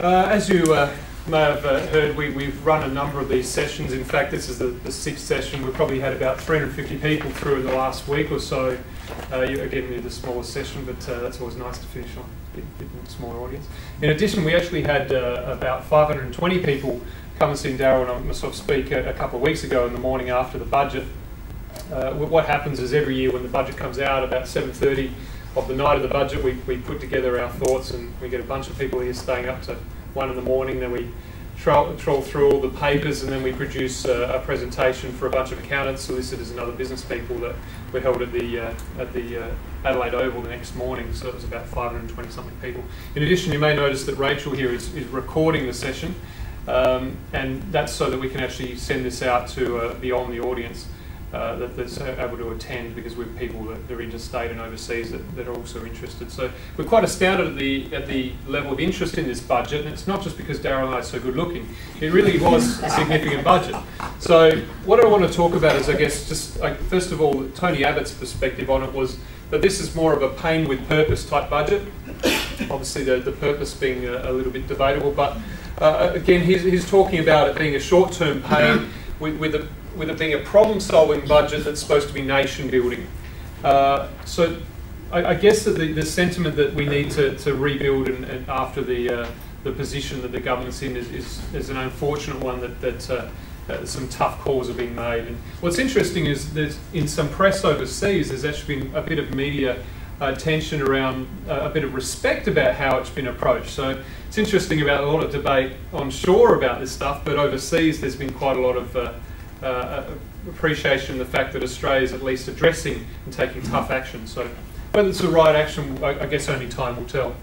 Uh, as you uh, may have uh, heard, we, we've run a number of these sessions. In fact, this is the, the sixth session. We've probably had about 350 people through in the last week or so. Uh, you, again, you're the smallest session, but uh, that's always nice to finish on a bit, bit smaller audience. In addition, we actually had uh, about 520 people come and see Daryl and myself speak a, a, couple of weeks ago in the morning after the budget. What happens is every year when the budget comes out, about 7.30 of the night of the budget, we, we put together our thoughts and we get a bunch of people here staying up to one in the morning. Then we troll, troll through all the papers and then we produce uh, a presentation for a bunch of accountants, solicitors and other business people that were held at the, uh, at the uh, Adelaide Oval the next morning. So it was about 520 something people. In addition, you may notice that Rachel here is, is recording the session. Um, and that's so that we can actually send this out to uh, beyond the audience uh, that, that's able to attend because we've people that are interstate and overseas that, that, are also interested. So we're quite astounded at the at the level of interest in this budget, and it's not just because Daryl and I are so good looking. It really was a significant budget. So what I want to talk about is, I guess, just like, first of all, Tony Abbott's perspective on it was that this is more of a pain with purpose type budget. Obviously, the, the purpose being a, a little bit debatable, but uh, again, he's, he's talking about it being a short-term pain with, with a with it being a problem-solving budget that's supposed to be nation-building. Uh, so I, I, guess that the, the, sentiment that we need to, to rebuild and, and after the, uh, the position that the government's in is, is, is an unfortunate one that, that uh, uh some tough calls are being made. And what's interesting is that in some press overseas, there's actually been a bit of media uh, tension around uh, a bit of respect about how it's been approached. So it's interesting about a lot of debate on shore about this stuff, but overseas there's been quite a lot of uh, uh, appreciation of the fact that Australia is at least addressing and taking tough action. So whether it's the right action, I, guess only time will tell.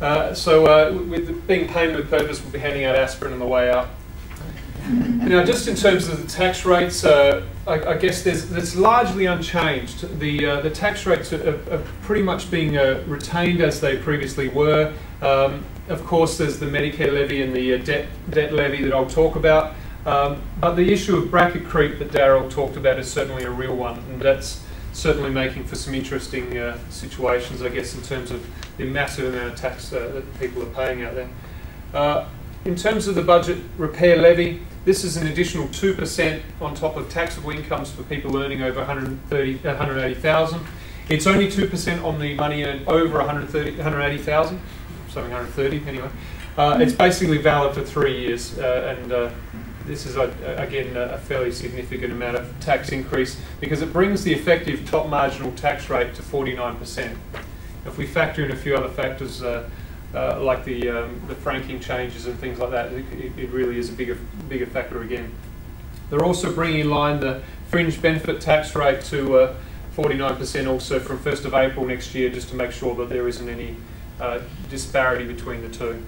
Uh, so uh, with being pain with purpose, we'll be handing out aspirin on the way out. Now, just in terms of the tax rates, uh, I, I, guess there's, it's largely unchanged. The, uh, the tax rates are, are pretty much being uh, retained as they previously were. Um, of course, there's the Medicare levy and the debt, debt levy that I'll talk about. Um, but the issue of bracket creep that Daryl talked about is certainly a real one, and that's certainly making for some interesting uh, situations, I guess, in terms of the massive amount of tax uh, that people are paying out there. Uh, in terms of the budget repair levy, this is an additional 2% on top of taxable incomes for people earning over 130, 180,000. It's only 2% on the money earned over 130, 180,000, something 130 anyway. Uh, it's basically valid for three years, uh, and uh, this is, again, a fairly significant amount of tax increase because it brings the effective top marginal tax rate to 49%. If we factor in a few other factors uh, uh, like the, um, the franking changes and things like that, it, it, really is a bigger, bigger factor again. They're also bringing in line the fringe benefit tax rate to 49% uh, also from 1st of April next year just to make sure that there isn't any uh, disparity between the two.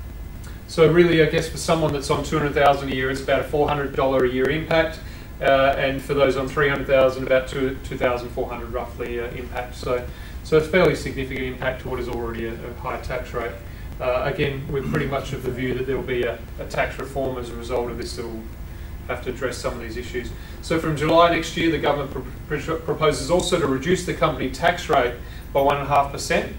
So really, I guess for someone that's on 200,000 a year, it's about a $400 a year impact. Uh, and for those on 300,000, about 2,400 roughly uh, impact. So, so it's fairly significant impact to what is already a, a high tax rate. Uh, again, we're pretty much of the view that there will be a, a, tax reform as a result of this that will have to address some of these issues. So from July next year, the government pr proposes also to reduce the company tax rate by 1.5%.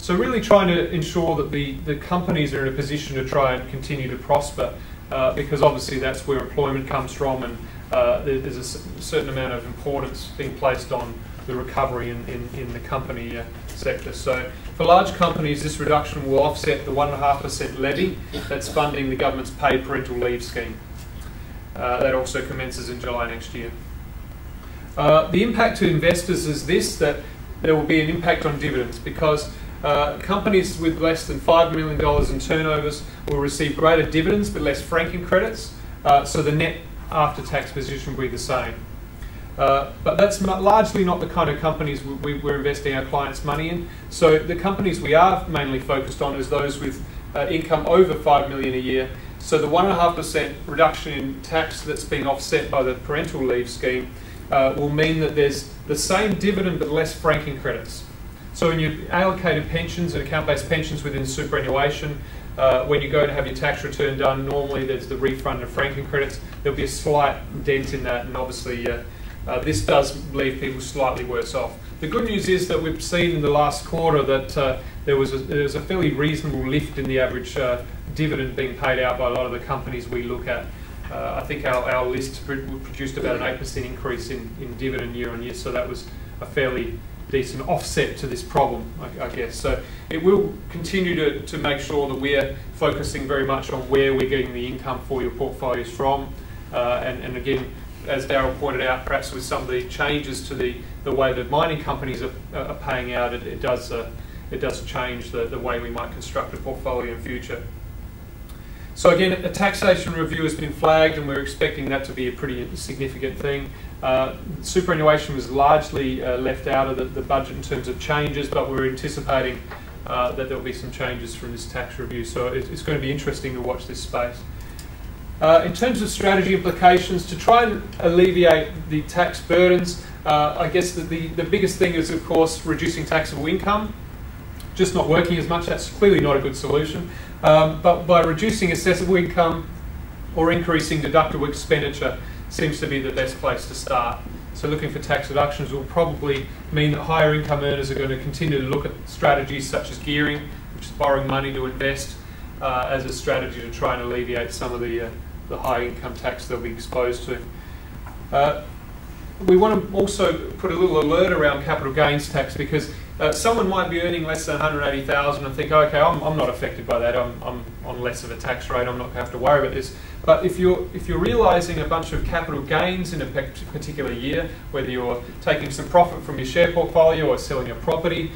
So really trying to ensure that the, the companies are in a position to try and continue to prosper uh, because obviously that's where employment comes from and uh, there's a certain amount of importance being placed on the recovery in, in, in the company uh, sector. So for large companies, this reduction will offset the 1.5% levy that's funding the government's paid parental leave scheme. Uh, that also commences in July next year. Uh, the impact to investors is this, that there will be an impact on dividends because uh, companies with less than $5 million in turnovers will receive greater dividends but less franking credits, uh, so the net after tax position will be the same. Uh, but that's not, largely not the kind of companies we, are investing our clients' money in. So the companies we are mainly focused on is those with uh, income over 5 million a year. So the 1.5% reduction in tax that's being offset by the parental leave scheme uh, will mean that there's the same dividend but less franking credits. So when you allocated pensions and account-based pensions within superannuation, uh, when you go to have your tax return done, normally there's the refund of franking credits. There'll be a slight dent in that, and obviously uh, uh, this does leave people slightly worse off. The good news is that we've seen in the last quarter that uh, there, was a, there was a fairly reasonable lift in the average uh, dividend being paid out by a lot of the companies we look at. Uh, I think our, our list produced about an 8% increase in, in dividend year on year, so that was a fairly decent offset to this problem, I, I, guess. So it will continue to, to make sure that we're focusing very much on where we're getting the income for your portfolios from. Uh, and, and again, as Daryl pointed out, perhaps with some of the changes to the, the way that mining companies are, are paying out, it, it does, uh, it does change the, the way we might construct a portfolio in future. So again, a taxation review has been flagged and we're expecting that to be a pretty significant thing. Uh, superannuation was largely uh, left out of the, the, budget in terms of changes, but we're anticipating uh, that there'll be some changes from this tax review. So it's, it's going to be interesting to watch this space. Uh, in terms of strategy implications, to try and alleviate the tax burdens, uh, I guess the, the, the, biggest thing is, of course, reducing taxable income. Just not working as much, that's clearly not a good solution. Um, but by reducing assessable income or increasing deductible expenditure seems to be the best place to start. So looking for tax deductions will probably mean that higher income earners are going to continue to look at strategies such as gearing, which is borrowing money to invest, uh, as a strategy to try and alleviate some of the uh, the high income tax they'll be exposed to. Uh, we want to also put a little alert around capital gains tax because uh, someone might be earning less than 180,000 and think, okay, I'm, I'm not affected by that. I'm, I'm on less of a tax rate. I'm not going to have to worry about this. But if you're if you're realising a bunch of capital gains in a particular year, whether you're taking some profit from your share portfolio or selling a property,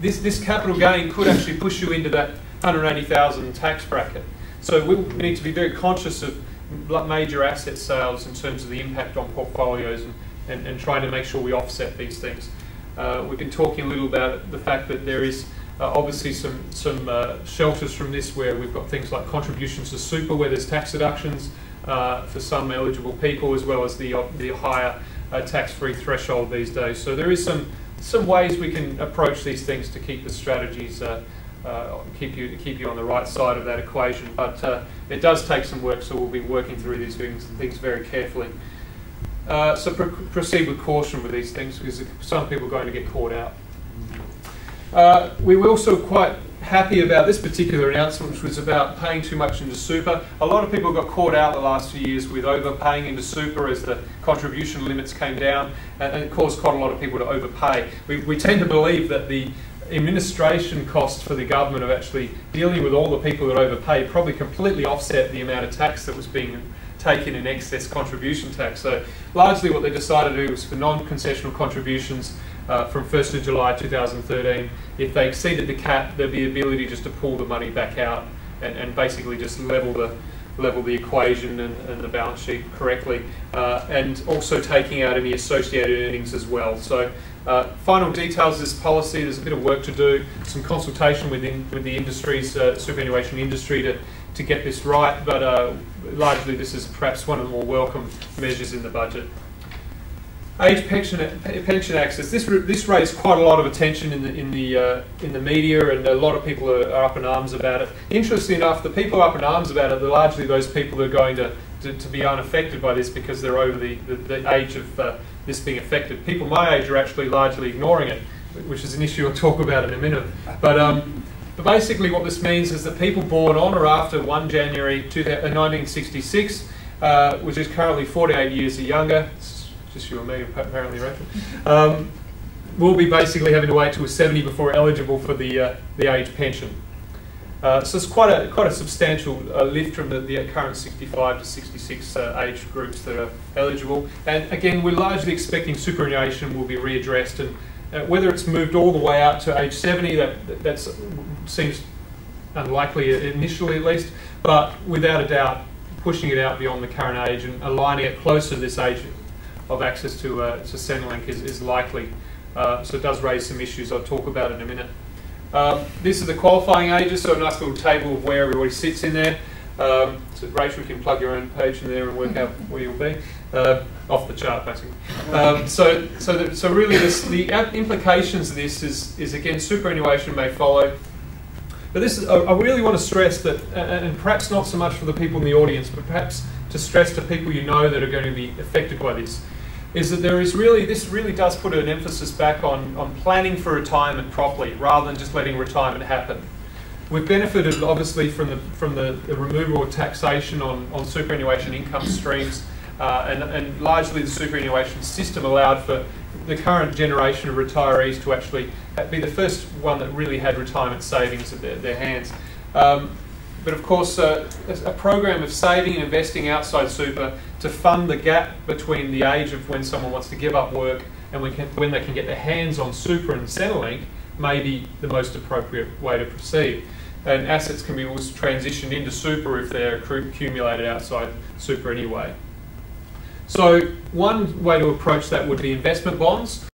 this this capital gain could actually push you into that 180,000 tax bracket. So we need to be very conscious of major asset sales in terms of the impact on portfolios and, and, and trying to make sure we offset these things. Uh, we've been talking a little about the fact that there is uh, obviously some, some uh, shelters from this where we've got things like contributions to super where there's tax deductions uh, for some eligible people as well as the, the higher uh, tax-free threshold these days. So there is some, some ways we can approach these things to keep the strategies uh, uh, keep you keep you on the right side of that equation. But uh, it does take some work, so we'll be working through these things, things very carefully. Uh, so pr proceed with caution with these things because some people are going to get caught out. Uh, we were also quite happy about this particular announcement, which was about paying too much into super. A lot of people got caught out the last few years with overpaying into super as the contribution limits came down, and it caused quite a lot of people to overpay. We, we tend to believe that the administration costs for the government of actually dealing with all the people that overpay probably completely offset the amount of tax that was being taken in an excess contribution tax. So largely what they decided to do was for non-concessional contributions uh, from 1st of July 2013, if they exceeded the cap, there'd be the ability just to pull the money back out and, and basically just level the level the equation and, and the balance sheet correctly, uh, and also taking out any associated earnings as well. So uh, final details of this policy, there's a bit of work to do, some consultation within with the industries, uh, superannuation industry to, to get this right, but uh, largely this is perhaps one of the more welcome measures in the budget. Age pension, pension access. This this raised quite a lot of attention in the in the uh, in the media, and a lot of people are, are, up in arms about it. Interestingly enough, the people up in arms about it are largely those people that are going to, to, to be unaffected by this because they're over the, the, the age of uh, this being affected. People my age are actually largely ignoring it, which is an issue I'll talk about in a minute. But, um, but basically what this means is that people born on or after 1 January 1966, uh, uh, which is currently 48 years or younger, just you and me apparently, Rachel, um, will be basically having to wait till 70 before eligible for the, uh, the age pension. Uh, so it's quite a quite a substantial uh, lift from the, the, current 65 to 66 uh, age groups that are eligible. And again, we're largely expecting superannuation will be readdressed, and uh, whether it's moved all the way out to age 70, that that seems unlikely initially at least. But without a doubt, pushing it out beyond the current age and aligning it closer to this age of access to uh, to Centrelink is, is likely. Uh, so it does raise some issues I'll talk about in a minute. Um, this is the qualifying ages, so a nice little table of where everybody sits in there. Um, so Rachel, you can plug your own page in there and work out where you'll be. Uh, off the chart, basically. Um, so, so, the, so really, this, the implications of this is, is again, superannuation may follow. But this is, I really want to stress that, and perhaps not so much for the people in the audience, but perhaps to stress to people you know that are going to be affected by this. is that there is really, this really does put an emphasis back on, on planning for retirement properly rather than just letting retirement happen. We've benefited obviously from the, from the, the removal of taxation on, on superannuation income streams uh, and, and largely the superannuation system allowed for the current generation of retirees to actually be the first one that really had retirement savings at their, their hands. Um, but of course, uh, a program of saving and investing outside super to fund the gap between the age of when someone wants to give up work and when, can, when they can get their hands on super and Centrelink may be the most appropriate way to proceed. And assets can be transitioned into super if they're accumulated outside super anyway. So one way to approach that would be investment bonds.